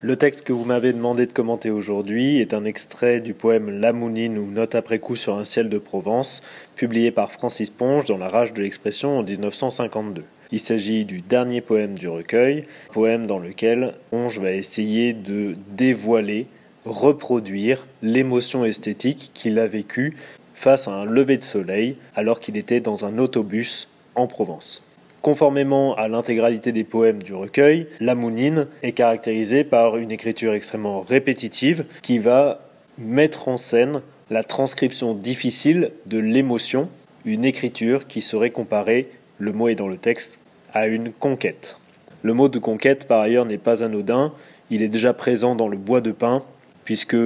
Le texte que vous m'avez demandé de commenter aujourd'hui est un extrait du poème La Mounine ou Note après coup sur un ciel de Provence, publié par Francis Ponge dans La rage de l'expression en 1952. Il s'agit du dernier poème du recueil, poème dans lequel Ponge va essayer de dévoiler, reproduire l'émotion esthétique qu'il a vécue face à un lever de soleil alors qu'il était dans un autobus en Provence. Conformément à l'intégralité des poèmes du recueil, La Mounine est caractérisée par une écriture extrêmement répétitive qui va mettre en scène la transcription difficile de l'émotion, une écriture qui serait comparée, le mot est dans le texte, à une conquête. Le mot de conquête, par ailleurs, n'est pas anodin, il est déjà présent dans le bois de pin, puisque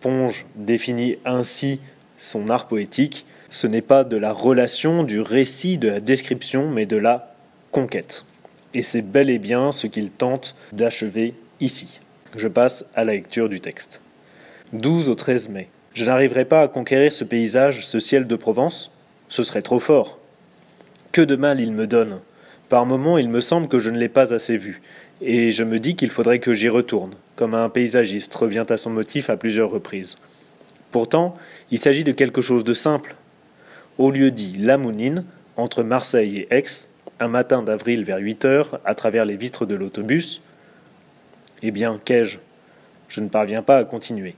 Ponge définit ainsi son art poétique. Ce n'est pas de la relation, du récit, de la description, mais de la conquête. Et c'est bel et bien ce qu'il tente d'achever ici. Je passe à la lecture du texte. 12 au 13 mai. Je n'arriverai pas à conquérir ce paysage, ce ciel de Provence Ce serait trop fort. Que de mal il me donne. Par moments, il me semble que je ne l'ai pas assez vu, et je me dis qu'il faudrait que j'y retourne, comme un paysagiste revient à son motif à plusieurs reprises. Pourtant, il s'agit de quelque chose de simple. Au lieu dit La Mounine, entre Marseille et Aix, un matin d'avril vers 8 heures, à travers les vitres de l'autobus, eh bien, qu'ai-je? Je ne parviens pas à continuer.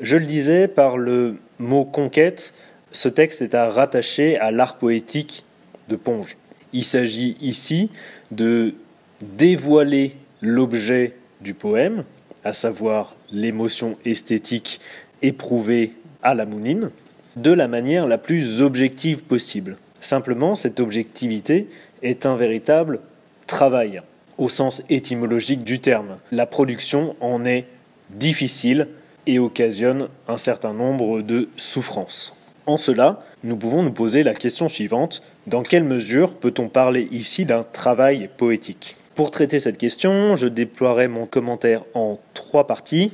Je le disais, par le mot conquête, ce texte est à rattacher à l'art poétique de Ponge. Il s'agit ici de dévoiler l'objet du poème, à savoir l'émotion esthétique éprouvée à la mounine, de la manière la plus objective possible. Simplement, cette objectivité est un véritable travail, au sens étymologique du terme. La production en est difficile et occasionne un certain nombre de souffrances. En cela, nous pouvons nous poser la question suivante dans quelle mesure peut-on parler ici d'un travail poétique? Pour traiter cette question, je déploierai mon commentaire en trois parties.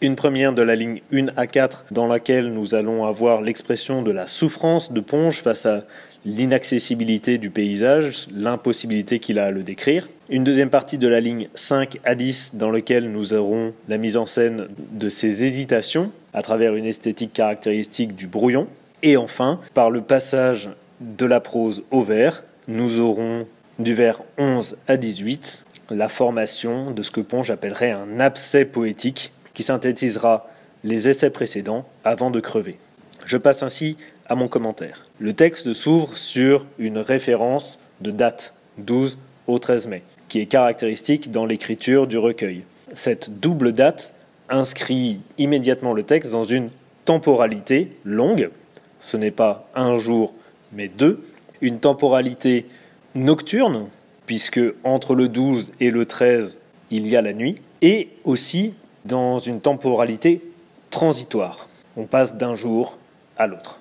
Une première de la ligne 1 à 4 dans laquelle nous allons avoir l'expression de la souffrance de Ponge face à l'inaccessibilité du paysage, l'impossibilité qu'il a à le décrire. Une deuxième partie de la ligne 5 à 10 dans laquelle nous aurons la mise en scène de ses hésitations à travers une esthétique caractéristique du brouillon. Et enfin, par le passage de la prose au vers, nous aurons du vers 11 à 18 la formation de ce que Ponge appellerait un abcès poétique qui synthétisera les essais précédents avant de crever. Je passe ainsi à mon commentaire. Le texte s'ouvre sur une référence de date, 12 au 13 mai, qui est caractéristique dans l'écriture du recueil. Cette double date inscrit immédiatement le texte dans une temporalité longue, ce n'est pas un jour mais deux, une temporalité nocturne, puisque entre le 12 et le 13, il y a la nuit, et aussi dans une temporalité transitoire. On passe d'un jour à l'autre.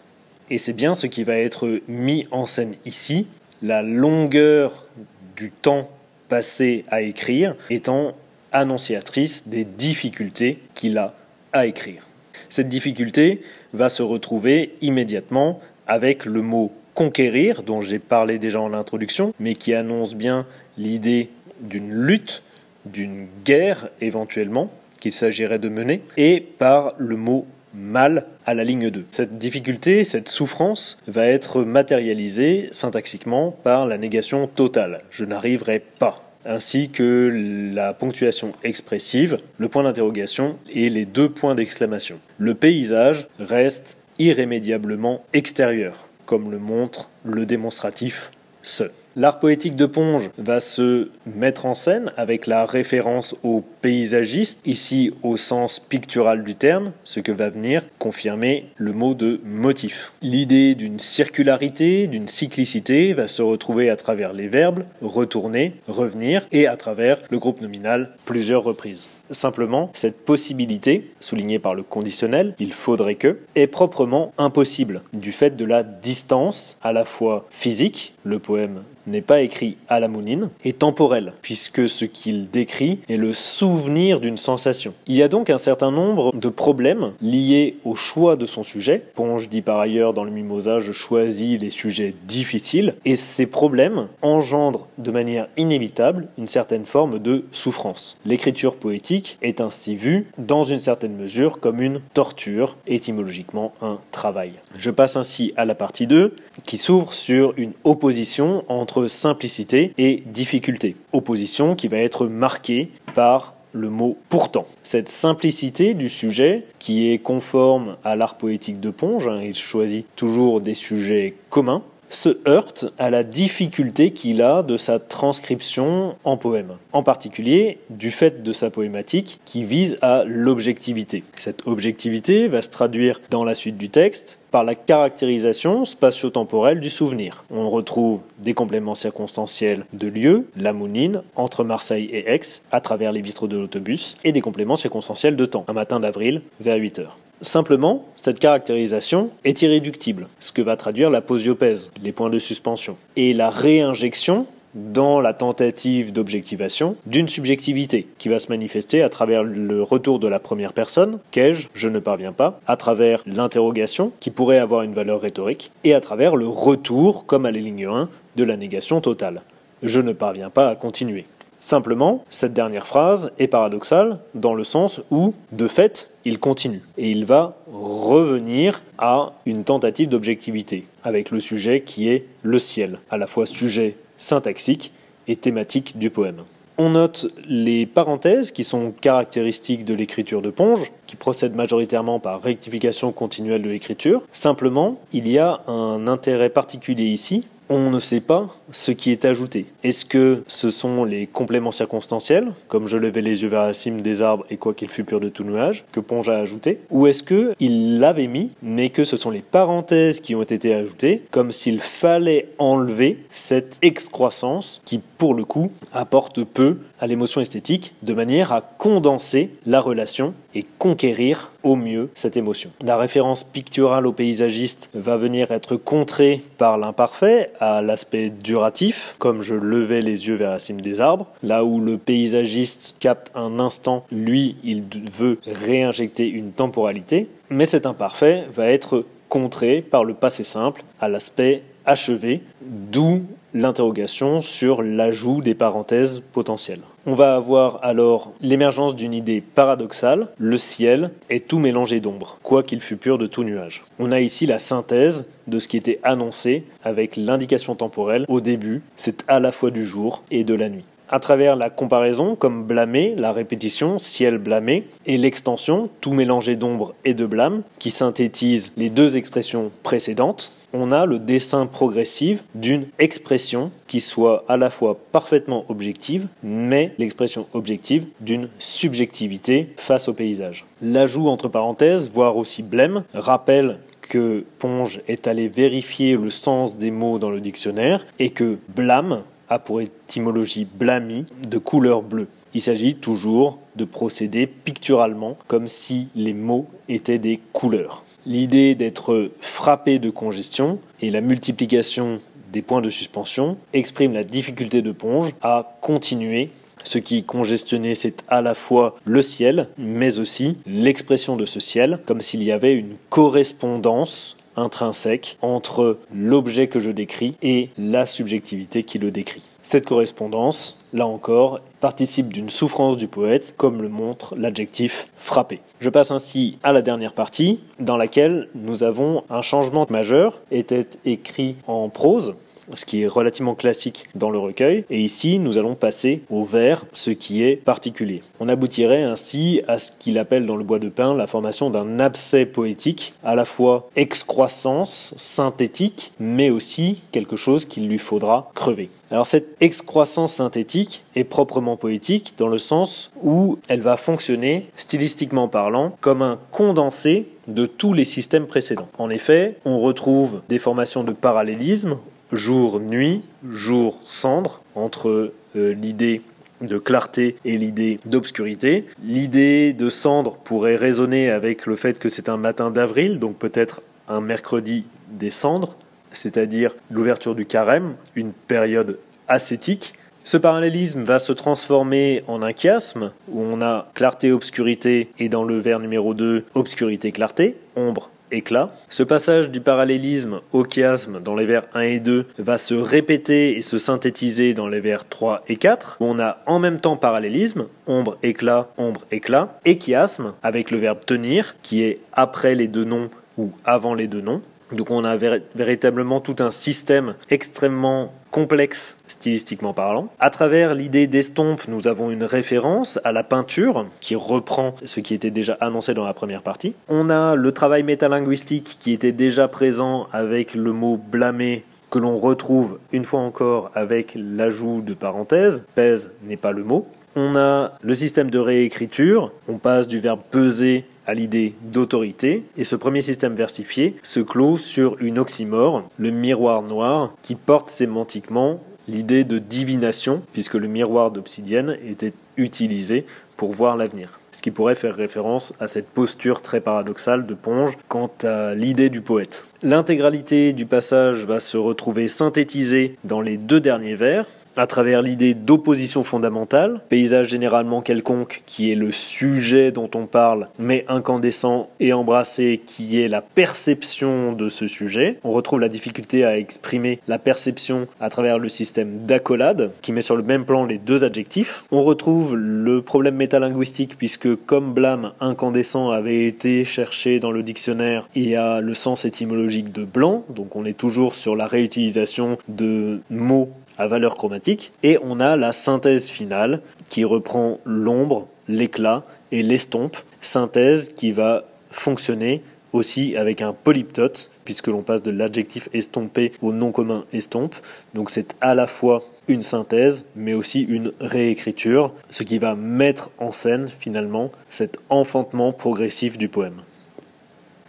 Et c'est bien ce qui va être mis en scène ici, la longueur du temps passé à écrire étant annonciatrice des difficultés qu'il a à écrire. Cette difficulté va se retrouver immédiatement avec le mot conquérir, dont j'ai parlé déjà en introduction, mais qui annonce bien l'idée d'une lutte, d'une guerre éventuellement, qu'il s'agirait de mener, et par le mot mal à la ligne 2. Cette difficulté, cette souffrance va être matérialisée syntaxiquement par la négation totale. Je n'arriverai pas ainsi que la ponctuation expressive, le point d'interrogation et les deux points d'exclamation. Le paysage reste irrémédiablement extérieur, comme le montre le démonstratif ce. L'art poétique de Ponge va se mettre en scène avec la référence au paysagiste, ici au sens pictural du terme, ce que va venir confirmer le mot de motif. L'idée d'une circularité, d'une cyclicité va se retrouver à travers les verbes retourner, revenir et à travers le groupe nominal plusieurs reprises. Simplement, cette possibilité, soulignée par le conditionnel, il faudrait que, est proprement impossible du fait de la distance à la fois physique, le poème n'est pas écrit à la mounine est temporel, puisque ce qu'il décrit est le souvenir d'une sensation. Il y a donc un certain nombre de problèmes liés au choix de son sujet. Ponge dit par ailleurs dans le Mimosa, je choisis les sujets difficiles, et ces problèmes engendrent de manière inévitable une certaine forme de souffrance. L'écriture poétique est ainsi vue, dans une certaine mesure, comme une torture, étymologiquement un travail. Je passe ainsi à la partie 2, qui s'ouvre sur une opposition simplicité et difficulté. Opposition qui va être marquée par le mot pourtant. Cette simplicité du sujet, qui est conforme à l'art poétique de Ponge, hein, il choisit toujours des sujets communs, se heurte à la difficulté qu'il a de sa transcription en poème. En particulier du fait de sa poématique qui vise à l'objectivité. Cette objectivité va se traduire dans la suite du texte par la caractérisation spatio-temporelle du souvenir. On retrouve des compléments circonstanciels de lieu, la mounine, entre Marseille et Aix, à travers les vitres de l'autobus, et des compléments circonstanciels de temps, un matin d'avril vers 8 heures. Simplement, cette caractérisation est irréductible, ce que va traduire la posiopèse, les points de suspension, et la réinjection dans la tentative d'objectivation d'une subjectivité qui va se manifester à travers le retour de la première personne, qu'ai-je, je ne parviens pas, à travers l'interrogation qui pourrait avoir une valeur rhétorique, et à travers le retour, comme à la ligne 1, de la négation totale. Je ne parviens pas à continuer. Simplement, cette dernière phrase est paradoxale dans le sens où, de fait, il continue et il va revenir à une tentative d'objectivité avec le sujet qui est le ciel, à la fois sujet syntaxique et thématique du poème. On note les parenthèses qui sont caractéristiques de l'écriture de Ponge, qui procède majoritairement par rectification continuelle de l'écriture. Simplement, il y a un intérêt particulier ici on ne sait pas ce qui est ajouté. Est-ce que ce sont les compléments circonstanciels, comme je levais les yeux vers la cime des arbres et quoi qu'il fût pur de tout nuage, que Ponge a ajouté Ou est-ce que il l'avait mis, mais que ce sont les parenthèses qui ont été ajoutées, comme s'il fallait enlever cette excroissance qui, pour le coup, apporte peu à l'émotion esthétique, de manière à condenser la relation et conquérir au mieux cette émotion. La référence picturale au paysagiste va venir être contrée par l'imparfait à l'aspect duratif, comme je levais les yeux vers la cime des arbres, là où le paysagiste capte un instant, lui, il veut réinjecter une temporalité, mais cet imparfait va être contré par le passé simple à l'aspect achevé, d'où l'interrogation sur l'ajout des parenthèses potentielles. On va avoir alors l'émergence d'une idée paradoxale, le ciel est tout mélangé d'ombre, quoi qu'il fût pur de tout nuage. On a ici la synthèse de ce qui était annoncé avec l'indication temporelle au début, c'est à la fois du jour et de la nuit à travers la comparaison comme blâmer, la répétition, ciel blâmé, et l'extension, tout mélangé d'ombre et de blâme, qui synthétise les deux expressions précédentes, on a le dessin progressif d'une expression qui soit à la fois parfaitement objective, mais l'expression objective d'une subjectivité face au paysage. L'ajout entre parenthèses, voire aussi blême, rappelle que Ponge est allé vérifier le sens des mots dans le dictionnaire et que blâme a pour étymologie blâmi de couleur bleue. Il s'agit toujours de procéder picturalement comme si les mots étaient des couleurs. L'idée d'être frappé de congestion et la multiplication des points de suspension exprime la difficulté de Ponge à continuer. Ce qui congestionnait, c'est à la fois le ciel, mais aussi l'expression de ce ciel, comme s'il y avait une correspondance intrinsèque entre l'objet que je décris et la subjectivité qui le décrit. Cette correspondance, là encore, participe d'une souffrance du poète, comme le montre l'adjectif frappé. Je passe ainsi à la dernière partie, dans laquelle nous avons un changement majeur, était écrit en prose, ce qui est relativement classique dans le recueil. Et ici, nous allons passer au vers, ce qui est particulier. On aboutirait ainsi à ce qu'il appelle dans le bois de pin la formation d'un abcès poétique, à la fois excroissance, synthétique, mais aussi quelque chose qu'il lui faudra crever. Alors cette excroissance synthétique est proprement poétique dans le sens où elle va fonctionner, stylistiquement parlant, comme un condensé de tous les systèmes précédents. En effet, on retrouve des formations de parallélisme jour-nuit, jour-cendre, entre euh, l'idée de clarté et l'idée d'obscurité. L'idée de cendre pourrait résonner avec le fait que c'est un matin d'avril, donc peut-être un mercredi des cendres, c'est-à-dire l'ouverture du carême, une période ascétique. Ce parallélisme va se transformer en un chiasme, où on a clarté-obscurité, et dans le vers numéro 2, obscurité-clarté, ombre éclat. Ce passage du parallélisme au chiasme dans les vers 1 et 2 va se répéter et se synthétiser dans les vers 3 et 4, où on a en même temps parallélisme, ombre, éclat, ombre, éclat, et chiasme, avec le verbe tenir, qui est après les deux noms ou avant les deux noms. Donc on a véritablement tout un système extrêmement complexe stylistiquement parlant. À travers l'idée d'estompe, nous avons une référence à la peinture qui reprend ce qui était déjà annoncé dans la première partie. On a le travail métalinguistique qui était déjà présent avec le mot blâmer que l'on retrouve une fois encore avec l'ajout de parenthèses. Pèse n'est pas le mot. On a le système de réécriture. On passe du verbe peser à l'idée d'autorité, et ce premier système versifié se clôt sur une oxymore, le miroir noir, qui porte sémantiquement l'idée de divination, puisque le miroir d'obsidienne était utilisé pour voir l'avenir. Ce qui pourrait faire référence à cette posture très paradoxale de Ponge quant à l'idée du poète. L'intégralité du passage va se retrouver synthétisée dans les deux derniers vers, à travers l'idée d'opposition fondamentale, paysage généralement quelconque qui est le sujet dont on parle, mais incandescent et embrassé qui est la perception de ce sujet. On retrouve la difficulté à exprimer la perception à travers le système d'accolade qui met sur le même plan les deux adjectifs. On retrouve le problème métalinguistique puisque comme blâme incandescent avait été cherché dans le dictionnaire et a le sens étymologique de blanc, donc on est toujours sur la réutilisation de mots à valeur chromatique. Et on a la synthèse finale qui reprend l'ombre, l'éclat et l'estompe. Synthèse qui va fonctionner aussi avec un polyptote, puisque l'on passe de l'adjectif estompé au nom commun estompe. Donc c'est à la fois une synthèse, mais aussi une réécriture, ce qui va mettre en scène finalement cet enfantement progressif du poème.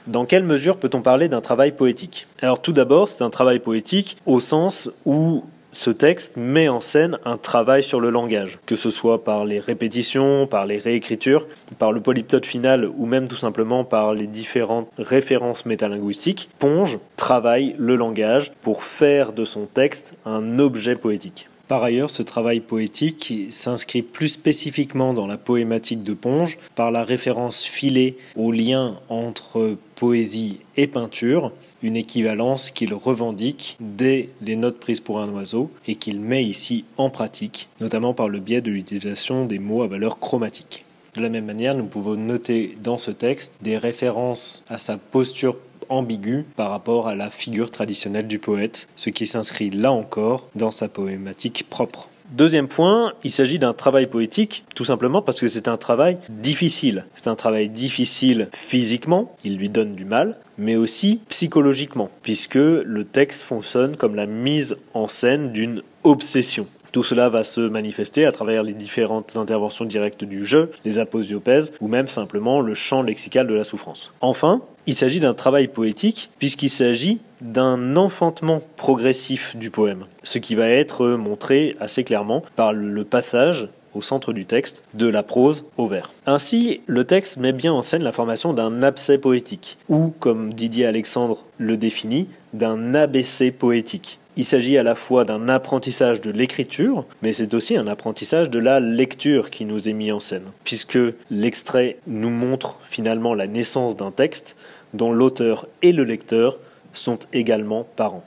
Dans quelle mesure peut-on parler d'un travail poétique? Alors tout d'abord, c'est un travail poétique au sens où ce texte met en scène un travail sur le langage, que ce soit par les répétitions, par les réécritures, par le polyptote final ou même tout simplement par les différentes références métalinguistiques. Ponge travaille le langage pour faire de son texte un objet poétique. Par ailleurs, ce travail poétique s'inscrit plus spécifiquement dans la poématique de Ponge par la référence filée au lien entre poésie et peinture, une équivalence qu'il revendique dès les notes prises pour un oiseau et qu'il met ici en pratique, notamment par le biais de l'utilisation des mots à valeur chromatique. De la même manière, nous pouvons noter dans ce texte des références à sa posture ambigu par rapport à la figure traditionnelle du poète, ce qui s'inscrit là encore dans sa poématique propre. Deuxième point, il s'agit d'un travail poétique, tout simplement parce que c'est un travail difficile. C'est un travail difficile physiquement, il lui donne du mal, mais aussi psychologiquement, puisque le texte fonctionne comme la mise en scène d'une obsession. Tout cela va se manifester à travers les différentes interventions directes du jeu, les aposiopèses ou même simplement le champ lexical de la souffrance. Enfin, il s'agit d'un travail poétique puisqu'il s'agit d'un enfantement progressif du poème, ce qui va être montré assez clairement par le passage au centre du texte, de la prose au vers. Ainsi, le texte met bien en scène la formation d'un abcès poétique, ou, comme Didier Alexandre le définit, d'un ABC poétique. Il s'agit à la fois d'un apprentissage de l'écriture, mais c'est aussi un apprentissage de la lecture qui nous est mis en scène, puisque l'extrait nous montre finalement la naissance d'un texte dont l'auteur et le lecteur sont également parents.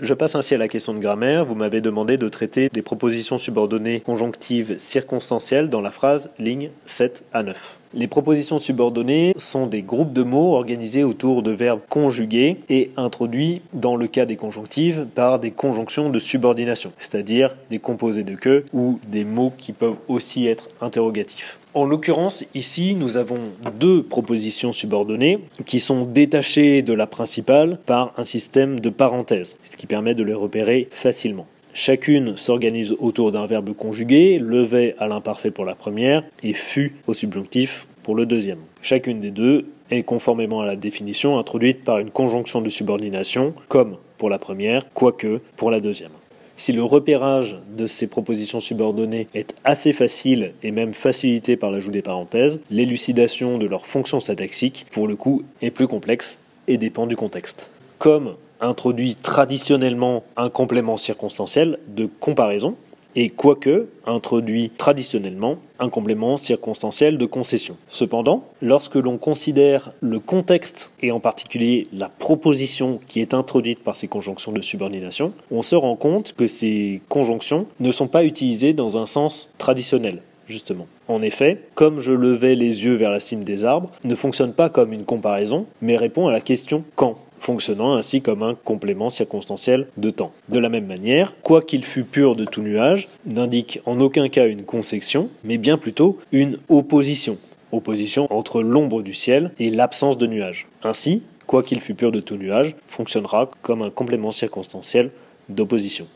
Je passe ainsi à la question de grammaire. Vous m'avez demandé de traiter des propositions subordonnées conjonctives circonstancielles dans la phrase ligne 7 à 9. Les propositions subordonnées sont des groupes de mots organisés autour de verbes conjugués et introduits dans le cas des conjonctives par des conjonctions de subordination, c'est-à-dire des composés de que ou des mots qui peuvent aussi être interrogatifs. En l'occurrence, ici, nous avons deux propositions subordonnées qui sont détachées de la principale par un système de parenthèses, ce qui permet de les repérer facilement. Chacune s'organise autour d'un verbe conjugué, levé à l'imparfait pour la première et fut au subjonctif pour le deuxième. Chacune des deux est conformément à la définition introduite par une conjonction de subordination, comme pour la première, quoique pour la deuxième. Si le repérage de ces propositions subordonnées est assez facile et même facilité par l'ajout des parenthèses, l'élucidation de leur fonction syntaxique, pour le coup, est plus complexe et dépend du contexte. Comme introduit traditionnellement un complément circonstanciel de comparaison, et quoique introduit traditionnellement un complément circonstanciel de concession. Cependant, lorsque l'on considère le contexte et en particulier la proposition qui est introduite par ces conjonctions de subordination, on se rend compte que ces conjonctions ne sont pas utilisées dans un sens traditionnel justement. En effet, comme je levais les yeux vers la cime des arbres, ne fonctionne pas comme une comparaison, mais répond à la question quand fonctionnant ainsi comme un complément circonstanciel de temps. De la même manière, quoi qu'il fût pur de tout nuage, n'indique en aucun cas une consection, mais bien plutôt une opposition. Opposition entre l'ombre du ciel et l'absence de nuage. Ainsi, quoi qu'il fût pur de tout nuage, fonctionnera comme un complément circonstanciel d'opposition.